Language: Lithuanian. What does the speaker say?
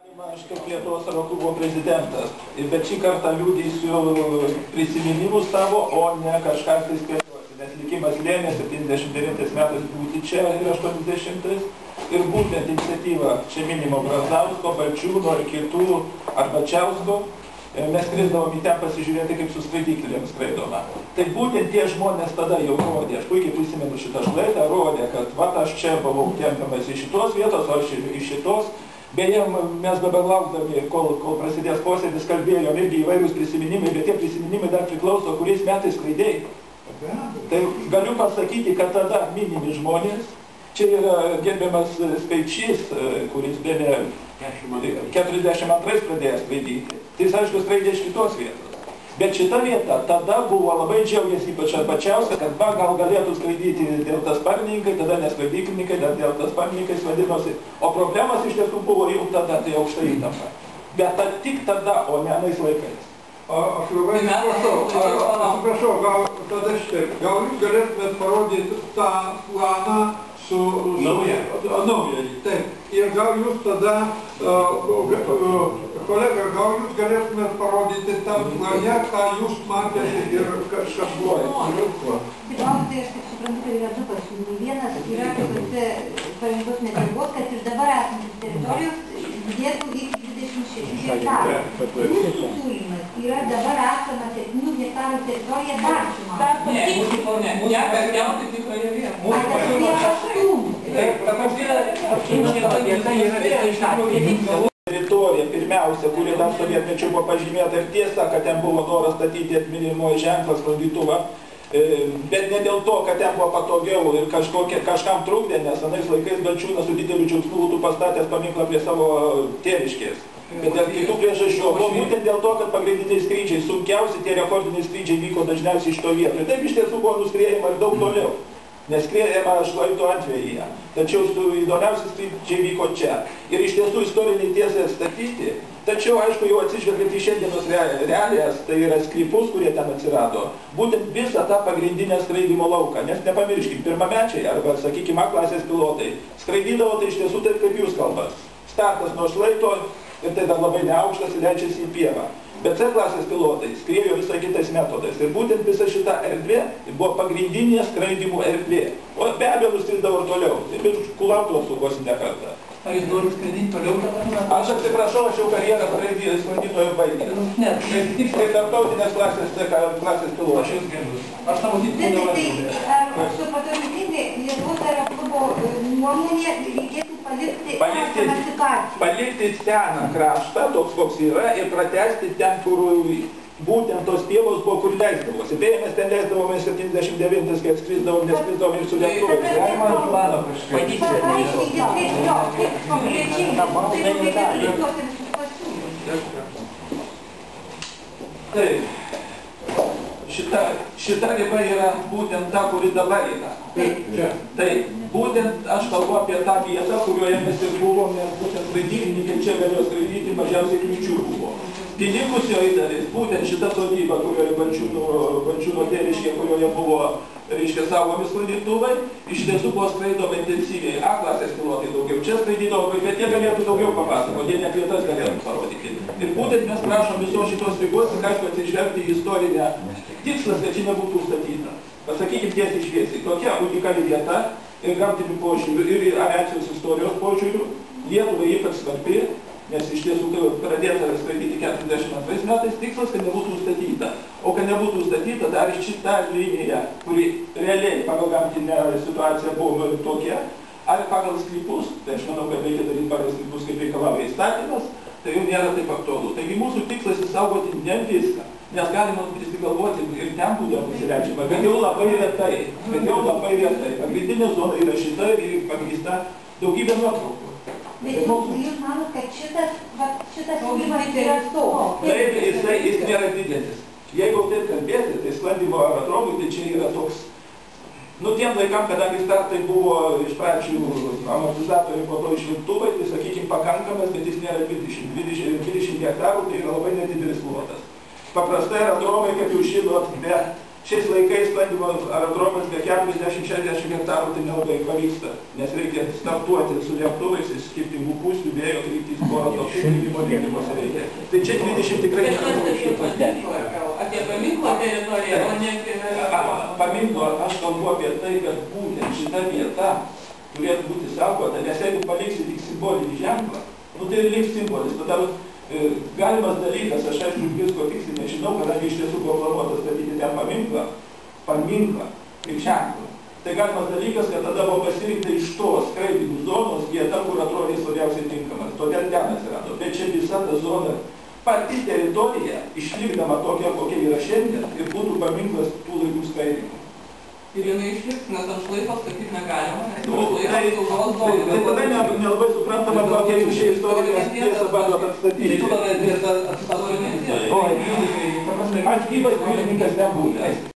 Aš kaip Lietuvos Savo klubo prezidentas, bet šį kartą liūdėsiu prisiminimus savo, o ne kažką tai spėliuosi, nes likimas lėmė 79 metais būti čia ir 80 ir būtent iniciatyva čia minimo Brazdausko, Balčiūno ir kitų Arbačiausko mes skrisdavom į ten pasižiūrėti, kaip su skraidyklėm skraidoma. Tai būtent tie žmonės tada jau rodė, aš puikiai prisimenu šitą šlaidą, rodė, kad va aš čia buvau tempiamas iš šitos vietos, o aš iš šitos. Beje, mes dabar laukdami, kol, kol prasidės posėdis, kalbėjom irgi įvairius prisiminimai, bet tie prisiminimai dar priklauso, kuriais metais skraidėjai. Tai galiu pasakyti, kad tada minimi žmonės, čia yra gerbiamas skaičys, kuris bėnė 42 pradėjęs skraidyti. Tai jis aišku skraidė iš kitos vietos. Bet šita vieta tada buvo labai džiaugiasi ypač arbačiausia, kad va, gal galėtų skraidyti deltasparnininkai, tada neskraidyklininkai, dar deltasparnininkais vadinosi. O problemas iš tiesų buvo jau tada, tai aukšta įtampa. Bet ta, tik tada, o ne anais laikais. Aš labai atsiprašau, atsiprašau, gal tada šitaip, gal jūs galėtumėt parodyti tą planą su... Nauja. Nauja, taip. Ir gal jūs tada, kolega, gal jūs galėtumėt parodyti tam plane, ką jūs matėte ir kažkas buvo. Pirmiausia, aš taip suprantu, kad yra du pasiūlymai. Vienas yra tokiuose parengtos medžiagos, kad ir dabar esantis teritorijos didėtų iki 26 hektarų. Mūsų siūlymas yra dabar esama 7 hektarų teritorija dar. Ne, mūsų plane. Ne, bet gauti tikroje vietoje. Ar tas lieka stumti? Ta prasme, teritorija pirmiausia, kuri dar sovietmečiu buvo pažymėta ir tiesa, kad ten buvo noras statyti atminimo ženklą sklandytuvą, bet ne dėl to, kad ten buvo patogiau ir kažkokie, kažkam trukdė, nes anais laikais Balčiūnas su dideliu džiaugsmu būtų pastatęs paminklą prie savo tėviškės. Bet dėl kitų priežasčių, o būtent dėl to, kad pagrindiniai skrydžiai, sunkiausi tie rekordiniai skrydžiai vyko dažniausiai iš to vietoje. Taip iš tiesų buvo nuskriejama ir daug toliau neskrėjama šlaito atveju. Tačiau su įdomiausias skrydžiai vyko čia. Ir iš tiesų istoriniai tiesai atstatyti. Tačiau, aišku, jau atsižvelgiant į šiandienos realijas, tai yra sklypus, kurie ten atsirado, būtent visą tą pagrindinę skraidimo lauką. Nes nepamirškim, pirmamečiai arba, sakykime, klasės pilotai skraidydavo tai iš tiesų taip, kaip jūs kalbas. Startas nuo šlaito ir tai dar labai neaukštas ir leidžiasi į pievą. Bet C klasės pilotai skriejo visai kitais metodais. Ir būtent visa šita erdvė buvo pagrindinė skraidimų erdvė. O be abejo nuskridavo ir toliau. Ir bet kulautų apsaugos ne kartą. Ar jūs norite skraidyti toliau tada? Aš atsiprašau, aš jau karjerą skraidytojo baigęs. Ne, Kaip tik tai tarptautinės klasės, C klasės aš pilotai. jūs gerbiu. Aš savo Vis titulą tik nevardinu. tai, ar aš supratau teisingai, Lietuvos aeroklubo nuomonė reikėtų palikti Situaciją. Palikti seną kraštą, toks koks yra, ir pratesti ten, kur būtent tos pievos buvo, kur leisdavosi. Beje, mes ten leisdavome 79, kai atskrisdavom, neskrisdavom ir su lėktuvais. Galima planą kažkaip. Paaiškinkit, kaip jo, kaip konkrečiai, tai reikėtų įduoti visus pasiūlymus. Taip. Šita, riba yra būtent ta, kuri dabar yra. Čia. Taip, būtent aš kalbu apie tą vietą, kurioje mes ir buvom, nes būtent skraidybininkai čia galėjo skraidyti, mažiausiai kliučių buvo. Tai likusioji dalis, būtent šita sodyba, kurioje Balčiūno tėviškė, kurioje buvo, reiškia, saugomi skraidytuvai, iš tiesų buvo skraidoma intensyviai. A klasės pilotai daugiau čia skraidydavo, bet jie galėtų daugiau papasakoti, jie ne apie tas galėtų parodyti. Ir būtent mes prašom visos šitos ir aišku, atsižvelgti į istorinę tikslas, kad čia nebūtų statyta. Pasakykim tiesiai šviesiai, tokia unikali vieta ir gamtinių požiūrių, ir aviacijos istorijos požiūrių, Lietuvai ypač svarbi, nes iš tiesų, kai pradėta skraidyti 42 metais, tikslas, kad nebūtų statyta. O kad nebūtų statyta, dar šita linija, kuri realiai pagal gamtinę situaciją buvo tokia, ar pagal sklypus, tai aš manau, kad reikia daryti pagal sklypus, kaip reikalauja įstatymas, tai jau nėra taip aktualu. Taigi mūsų tikslas įsaugoti ne viską, nes galima prisigalvoti ir ten būdavo pasireikšima, bet jau labai retai, bet jau labai retai. Pagrindinė zona yra šita ir pagrįsta daugybė nuotraukų. Bet jūs, manot, kad šitas, va, šitas siūlymas yra toks. Taip, jisai, jis nėra didelis. Jeigu taip kalbėti, tai sklandymo aerodromui, tai čia yra toks Nu, tiem laikam, kadangi startai buvo iš pradžių amortizatoriai, po to išlintuvai, tai sakykime pakankamas, bet jis nėra 20, 20, 20 hektarų, tai yra labai nedidelis plotas. Paprastai aerodromai, kaip jau žinot, be Šiais laikais bandymo aerodromas be 40-60 hektarų tai nelabai pavyksta, nes reikia startuoti su lėktuvais iš skirtingų pusių, vėjo kryptys, oro tokių lygimo lygimos reikia. Tai čia 20 tikrai paminklą, gal, apie paminklo teritoriją, o ne apie... Paminklo aš kalbu apie tai, kad būtent šita vieta turėtų būti saugota, nes jeigu paliksi tik simbolinį ženklą, nu tai ir liks simbolis. Tada galimas dalykas, aš aišku visko tiksliai nežinau, kadangi iš tiesų buvo planuota statyti ten paminklą, paminklą kaip ženklą. Tai galimas dalykas, kad tada buvo pasirinkta iš tos skraidymų zonos vieta, kur atrodė labiausiai tinkamas. Todėl ten atsirado. Bet čia visa ta zona, pati teritorija, išlikdama tokia, kokia yra šiandien, ir būtų paminklas tų laikų skraidymų. Ir jinai išliks, nes ant šlaito statyti negalima, nes Nu, šlaitas tai, saugos tai, tai tada zona. ne- nelabai suprantama, kokia jūs šią istoriją tiesą bandot atstatyti. Tai tu tada tiesą atstatome. Oi, ta prasme, aš gyvas liudininkas nebūtas.